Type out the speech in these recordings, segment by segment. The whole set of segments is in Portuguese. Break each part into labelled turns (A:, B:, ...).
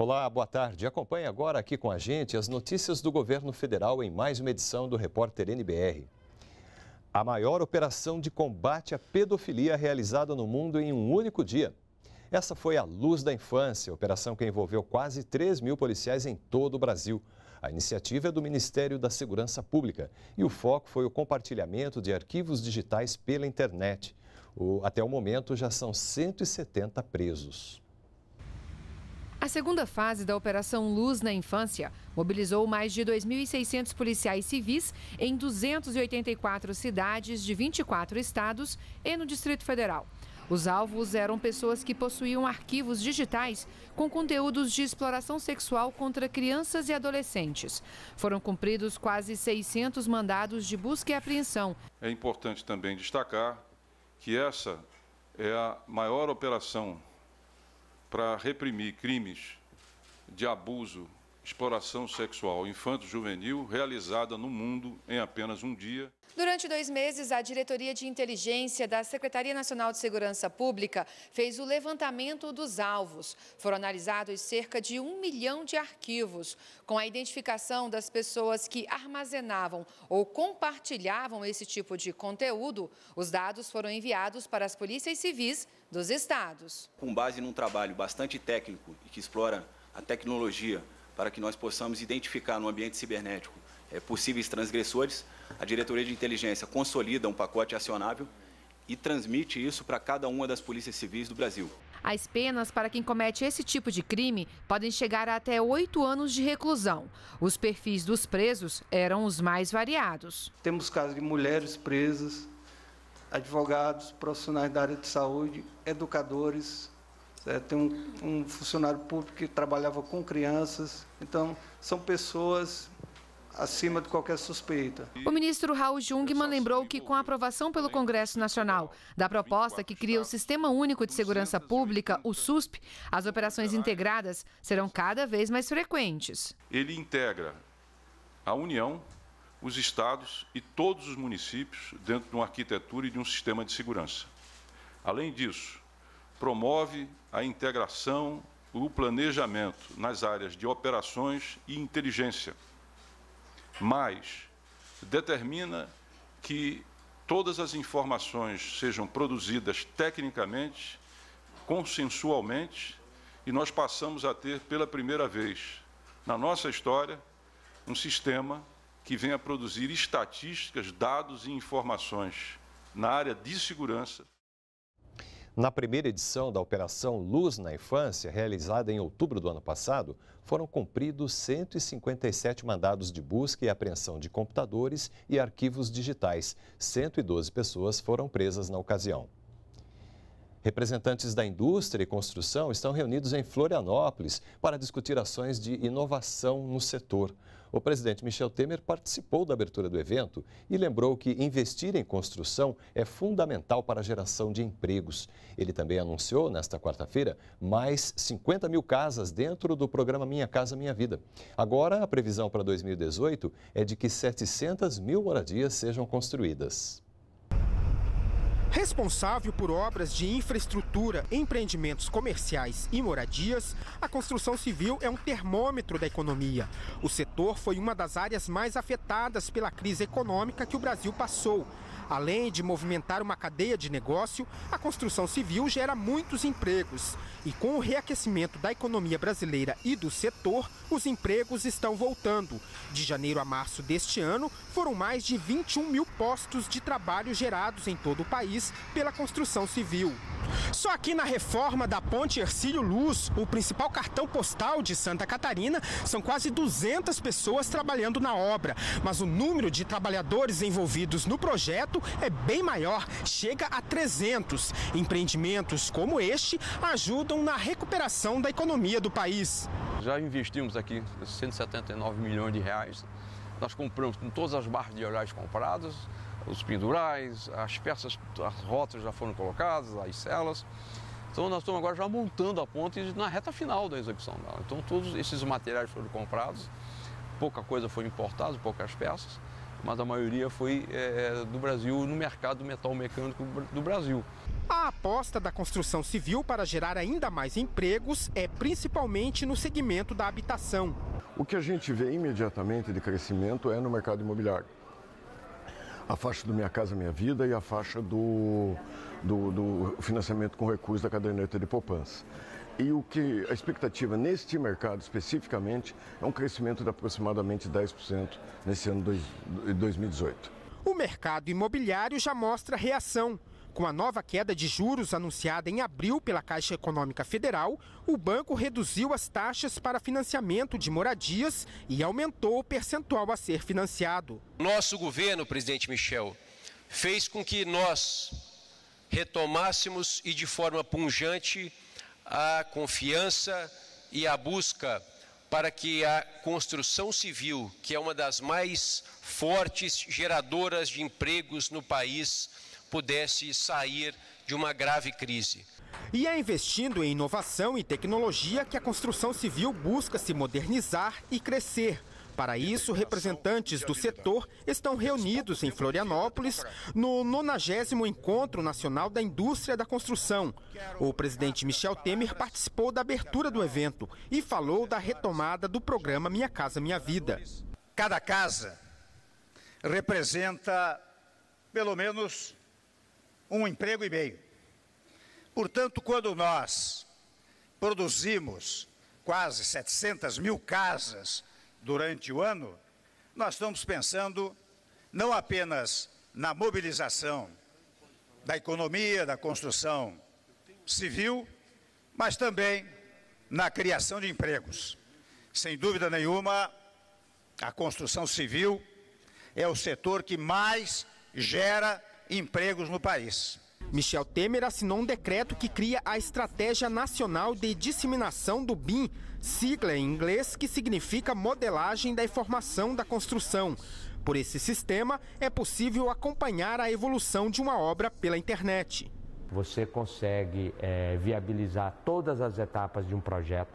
A: Olá, boa tarde. Acompanhe agora aqui com a gente as notícias do governo federal em mais uma edição do Repórter NBR. A maior operação de combate à pedofilia realizada no mundo em um único dia. Essa foi a Luz da Infância, operação que envolveu quase 3 mil policiais em todo o Brasil. A iniciativa é do Ministério da Segurança Pública e o foco foi o compartilhamento de arquivos digitais pela internet. O, até o momento já são 170 presos.
B: A segunda fase da Operação Luz na Infância mobilizou mais de 2.600 policiais civis em 284 cidades de 24 estados e no Distrito Federal. Os alvos eram pessoas que possuíam arquivos digitais com conteúdos de exploração sexual contra crianças e adolescentes. Foram cumpridos quase 600 mandados de busca e apreensão.
C: É importante também destacar que essa é a maior operação para reprimir crimes de abuso exploração sexual infanto-juvenil realizada no mundo em apenas um dia.
B: Durante dois meses, a Diretoria de Inteligência da Secretaria Nacional de Segurança Pública fez o levantamento dos alvos. Foram analisados cerca de um milhão de arquivos, com a identificação das pessoas que armazenavam ou compartilhavam esse tipo de conteúdo. Os dados foram enviados para as polícias civis dos estados.
D: Com base num trabalho bastante técnico e que explora a tecnologia para que nós possamos identificar no ambiente cibernético é, possíveis transgressores. A diretoria de inteligência consolida um pacote acionável e transmite isso para cada uma das polícias civis do Brasil.
B: As penas para quem comete esse tipo de crime podem chegar a até oito anos de reclusão. Os perfis dos presos eram os mais variados.
E: Temos casos de mulheres presas, advogados, profissionais da área de saúde, educadores, é, tem um, um, funcionário público que trabalhava com crianças. Então, são pessoas acima de qualquer suspeita.
B: O ministro Raul Jungmann lembrou que, com a aprovação pelo Congresso Nacional da proposta que cria o Sistema Único de Segurança Pública, o SUSP, as operações integradas serão cada vez mais frequentes.
C: Ele integra a União, os estados e todos os municípios dentro de uma arquitetura e de um sistema de segurança. Além disso, promove a integração, o planejamento nas áreas de operações e inteligência, mas determina que todas as informações sejam produzidas tecnicamente, consensualmente, e nós passamos a ter pela primeira vez na nossa história um sistema que venha produzir estatísticas, dados e informações na área de segurança.
A: Na primeira edição da Operação Luz na Infância, realizada em outubro do ano passado, foram cumpridos 157 mandados de busca e apreensão de computadores e arquivos digitais. 112 pessoas foram presas na ocasião. Representantes da indústria e construção estão reunidos em Florianópolis para discutir ações de inovação no setor. O presidente Michel Temer participou da abertura do evento e lembrou que investir em construção é fundamental para a geração de empregos. Ele também anunciou, nesta quarta-feira, mais 50 mil casas dentro do programa Minha Casa Minha Vida. Agora, a previsão para 2018 é de que 700 mil moradias sejam construídas.
F: Responsável por obras de infraestrutura, empreendimentos comerciais e moradias, a construção civil é um termômetro da economia. O setor foi uma das áreas mais afetadas pela crise econômica que o Brasil passou. Além de movimentar uma cadeia de negócio, a construção civil gera muitos empregos. E com o reaquecimento da economia brasileira e do setor, os empregos estão voltando. De janeiro a março deste ano, foram mais de 21 mil postos de trabalho gerados em todo o país pela construção civil. Só aqui na reforma da Ponte Ercílio Luz, o principal cartão postal de Santa Catarina, são quase 200 pessoas trabalhando na obra. Mas o número de trabalhadores envolvidos no projeto é bem maior, chega a 300. Empreendimentos como este ajudam na recuperação da economia do país.
G: Já investimos aqui 179 milhões de reais. Nós compramos com todas as barras de olhares compradas, os pendurais, as peças, as rotas já foram colocadas, as celas. Então nós estamos agora já montando a ponte na reta final da execução dela. Então todos esses materiais foram comprados, pouca coisa foi importada, poucas peças, mas a maioria foi é, do Brasil no mercado do metal mecânico do Brasil.
F: A aposta da construção civil para gerar ainda mais empregos é principalmente no segmento da habitação.
H: O que a gente vê imediatamente de crescimento é no mercado imobiliário. A faixa do Minha Casa Minha Vida e a faixa do, do, do financiamento com recursos da caderneta de poupança. E o que a expectativa neste mercado especificamente é um crescimento de aproximadamente 10% nesse ano de 2018.
F: O mercado imobiliário já mostra reação. Com a nova queda de juros anunciada em abril pela Caixa Econômica Federal, o banco reduziu as taxas para financiamento de moradias e aumentou o percentual a ser financiado.
I: Nosso governo, presidente Michel, fez com que nós retomássemos e de forma punjante a confiança e a busca para que a construção civil, que é uma das mais fortes geradoras de empregos no país, pudesse sair de uma grave crise.
F: E é investindo em inovação e tecnologia que a construção civil busca se modernizar e crescer. Para isso, representantes do setor estão reunidos em Florianópolis no 90 Encontro Nacional da Indústria da Construção. O presidente Michel Temer participou da abertura do evento e falou da retomada do programa Minha Casa Minha Vida.
J: Cada casa representa pelo menos um emprego e meio. Portanto, quando nós produzimos quase 700 mil casas durante o ano, nós estamos pensando não apenas na mobilização da economia, da construção civil, mas também na criação de empregos. Sem dúvida nenhuma, a construção civil é o setor que mais gera empregos no país.
F: Michel Temer assinou um decreto que cria a Estratégia Nacional de Disseminação do BIM, sigla em inglês que significa Modelagem da Informação da Construção. Por esse sistema, é possível acompanhar a evolução de uma obra pela internet.
K: Você consegue é, viabilizar todas as etapas de um projeto,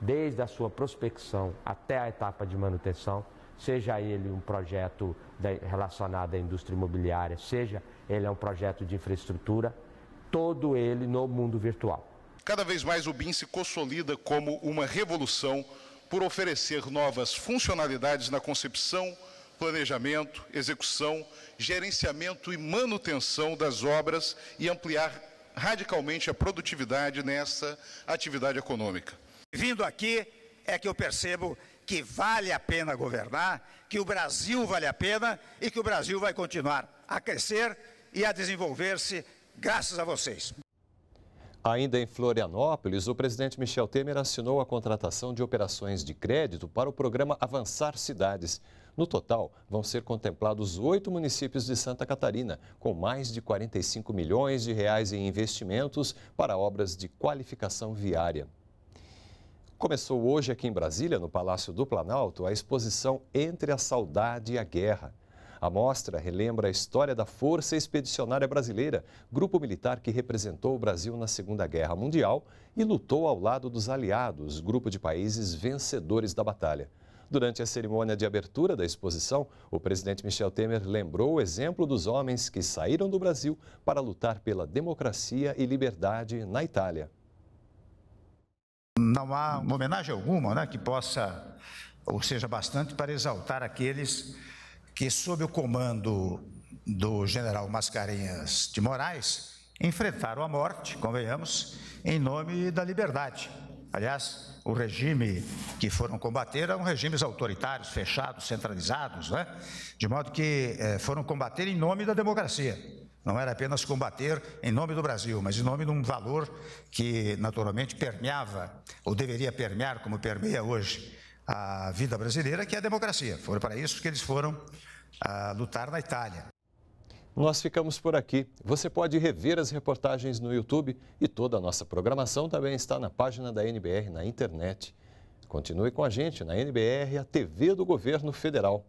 K: desde a sua prospecção até a etapa de manutenção, seja ele um projeto relacionado à indústria imobiliária, seja ele é um projeto de infraestrutura, todo ele no mundo virtual.
L: Cada vez mais o BIM se consolida como uma revolução por oferecer novas funcionalidades na concepção, planejamento, execução, gerenciamento e manutenção das obras e ampliar radicalmente a produtividade nessa atividade econômica.
J: Vindo aqui é que eu percebo que vale a pena governar, que o Brasil vale a pena e que o Brasil vai continuar a crescer e a desenvolver-se graças a vocês.
A: Ainda em Florianópolis, o presidente Michel Temer assinou a contratação de operações de crédito para o programa Avançar Cidades. No total, vão ser contemplados oito municípios de Santa Catarina, com mais de 45 milhões de reais em investimentos para obras de qualificação viária. Começou hoje aqui em Brasília, no Palácio do Planalto, a exposição Entre a Saudade e a Guerra. A mostra relembra a história da Força Expedicionária Brasileira, grupo militar que representou o Brasil na Segunda Guerra Mundial e lutou ao lado dos aliados, grupo de países vencedores da batalha. Durante a cerimônia de abertura da exposição, o presidente Michel Temer lembrou o exemplo dos homens que saíram do Brasil para lutar pela democracia e liberdade na Itália.
J: Não há homenagem alguma né, que possa, ou seja, bastante para exaltar aqueles que, sob o comando do general Mascarenhas de Moraes, enfrentaram a morte, convenhamos, em nome da liberdade. Aliás, o regime que foram combater eram regimes autoritários, fechados, centralizados, né? de modo que eh, foram combater em nome da democracia. Não era apenas combater em nome do Brasil, mas em nome de um valor que naturalmente permeava, ou deveria permear, como permeia hoje, a vida brasileira, que é a democracia. Foi para isso que eles foram a lutar na Itália.
A: Nós ficamos por aqui. Você pode rever as reportagens no YouTube e toda a nossa programação também está na página da NBR na internet. Continue com a gente na NBR, a TV do Governo Federal.